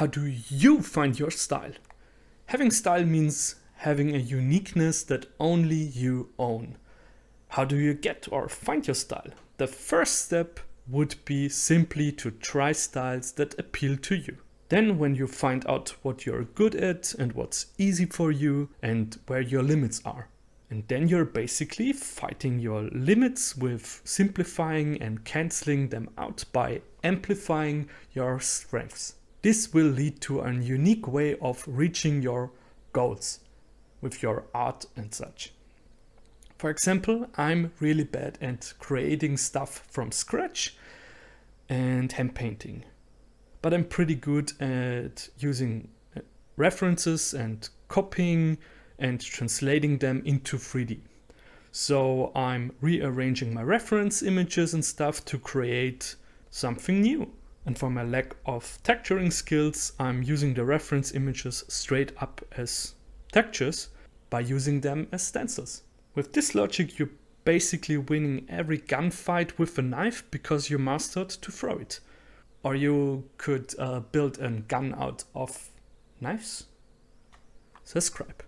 How do you find your style? Having style means having a uniqueness that only you own. How do you get or find your style? The first step would be simply to try styles that appeal to you. Then, when you find out what you're good at and what's easy for you and where your limits are. And then you're basically fighting your limits with simplifying and canceling them out by amplifying your strengths. This will lead to a unique way of reaching your goals with your art and such. For example, I'm really bad at creating stuff from scratch and hand painting, but I'm pretty good at using uh, references and copying and translating them into 3D. So I'm rearranging my reference images and stuff to create something new. And for my lack of texturing skills, I'm using the reference images straight up as textures by using them as stencils. With this logic, you're basically winning every gunfight with a knife because you mastered to throw it. Or you could uh, build a gun out of knives. Subscribe.